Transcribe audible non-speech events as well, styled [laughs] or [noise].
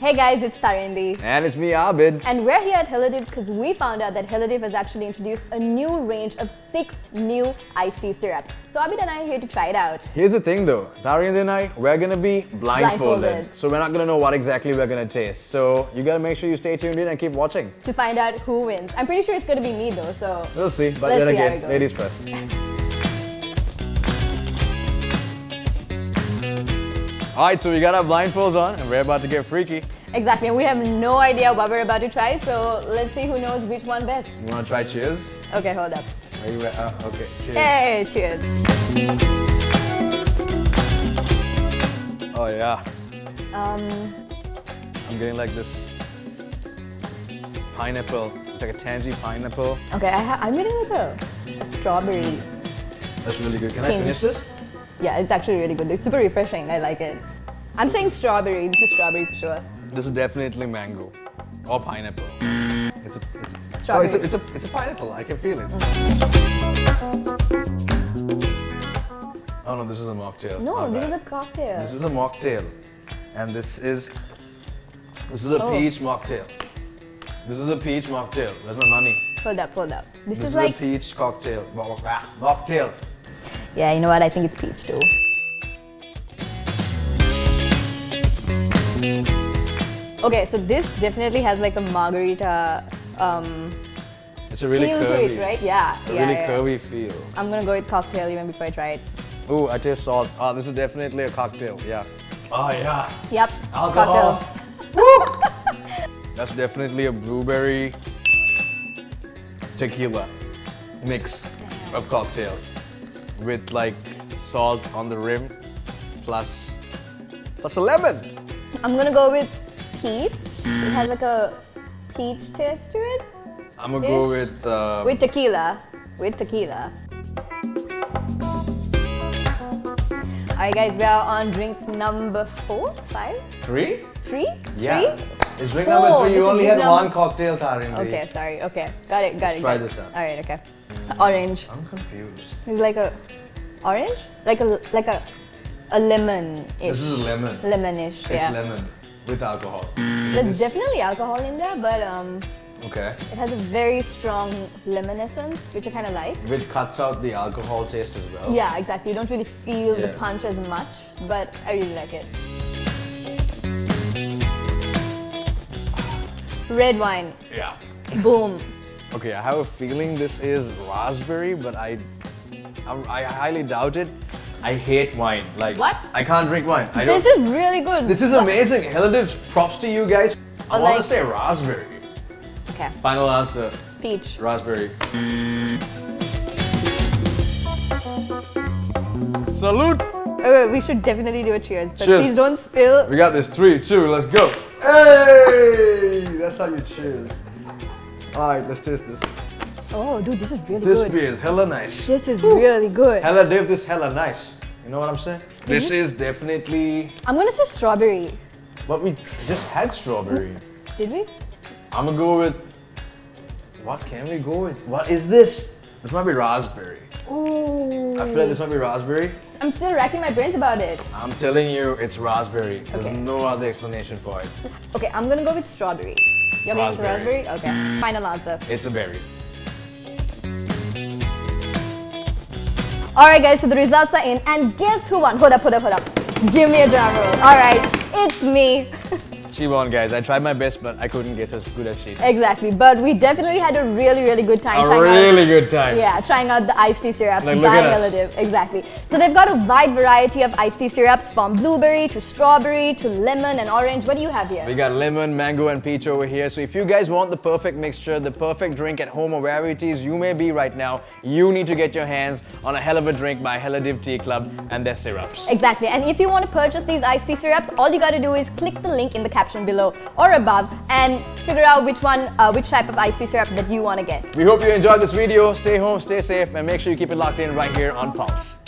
Hey guys, it's Tarindi. And it's me, Abid. And we're here at Heladiv because we found out that Heladiv has actually introduced a new range of six new iced tea syrups. So Abid and I are here to try it out. Here's the thing though, Tarind and I, we're gonna be blindfolded. Blindfolded. So we're not gonna know what exactly we're gonna taste. So you gotta make sure you stay tuned in and keep watching. To find out who wins. I'm pretty sure it's gonna be me though, so. We'll see, but Let's then again, ladies first. Alright, so we got our blindfolds on and we're about to get freaky. Exactly, and we have no idea what we're about to try, so let's see who knows which one best. You wanna try cheers? Okay, hold up. Are you, uh, okay, cheers. Hey, cheers. Oh yeah, Um, I'm getting like this pineapple, it's like a tangy pineapple. okay, I ha I'm getting like a, a strawberry. That's really good. Can I finish this? Yeah, it's actually really good. It's super refreshing. I like it. I'm saying strawberry. This is strawberry for sure. This is definitely mango or pineapple. It's a, it's a, oh, it's a, it's a, it's a pineapple. I can feel it. Oh no, this is a mocktail. No, this is a cocktail. This is a mocktail, and this is this is a Oh. peach mocktail. This is a peach mocktail. Where's my money? Hold up, hold up. This, This is is like, a peach cocktail. Ah, Mocktail. Yeah, you know what? I think it's peach too. Okay, so this definitely has like a margarita um, It's a really feel to curvy, it, right? Yeah, A yeah, really yeah. curvy feel. I'm gonna go with cocktail even before I try it. Ooh, I taste salt. Ah, this is definitely a cocktail. Yeah. Oh yeah. Yep, Alcohol. cocktail. [laughs] That's definitely a blueberry tequila mix of cocktail with like salt on the rim plus plus a lemon. I'm gonna go with peach. It has like a peach taste to it. I'm gonna go with uh, With tequila. With tequila. Alright guys, we are on drink number four, five, three. three, Yeah. three? It's drink Four. number three. You is only had number- one cocktail, Tarin. Okay, sorry. Okay, got it, got Let's it. try got it. this out. Alright, okay. Orange. I'm confused. It's like a orange, like a like a a lemon. ish. This is a lemon. Lemonish, It's yeah. lemon with alcohol. There's definitely alcohol in there, but um, Okay. it has a very strong lemon essence, which I kind of like. Which cuts out the alcohol taste as well. Yeah, exactly. You don't really feel the punch as much, but I really like it. Red wine, Yeah. boom. Okay, I have a feeling this is raspberry, but I, I'm, I highly doubt it. I hate wine. Like What? I can't drink wine. I This don't. is really good. This is amazing. Heladiv's props to you guys. Oh, I I want like- to say raspberry. Okay, Final answer, peach. raspberry. Salute. Oh, wait, we should definitely do a cheers, but Cheers. please don't spill. We got this. Three, two, let's go. Hey, that's how you cheers. All right, let's taste this. Oh, dude, this is really This good. beer is hella nice. This is really good. Hella div, this hella nice. You know what I'm saying? This is definitely I'm gonna say strawberry. But we just had strawberry. Did we? I'm gonna go with what can we go with? What is this? This might be raspberry. Ooh. I feel like this might be raspberry. I'm still racking my brains about it. I'm telling you, it's raspberry. There's Okay. no other explanation for it. Okay, I'm gonna go with strawberry. You're going for Raspberry. raspberry? Okay. Final answer. It's a berry. Alright guys, so the results are in and guess who won? Hold up, hold up, hold up. Give me a drum roll. Alright, it's me. [laughs] She won, guys. I tried my best, but I couldn't guess as good as she did. exactly, but we definitely had a really, really good time A trying really out good time. Yeah, trying out the iced tea syrups Like, by. Relative. Exactly. So they've got a wide variety of iced tea syrups from blueberry to strawberry to lemon and orange. What do you have here? We got lemon, mango, and peach over here. So if you guys want the perfect mixture, the perfect drink at home or wherever it is you may be right now, you need to get your hands on a hell of a drink by Heladiv Tea Club and their syrups. Exactly, and if you want to purchase these iced tea syrups, all you got to do is click the link in the caption below or above and figure out which one, uh, which type of iced tea syrup that you want to get. We hope you enjoyed this video. Stay home, stay safe, and make sure you keep it locked in right here on Pulse.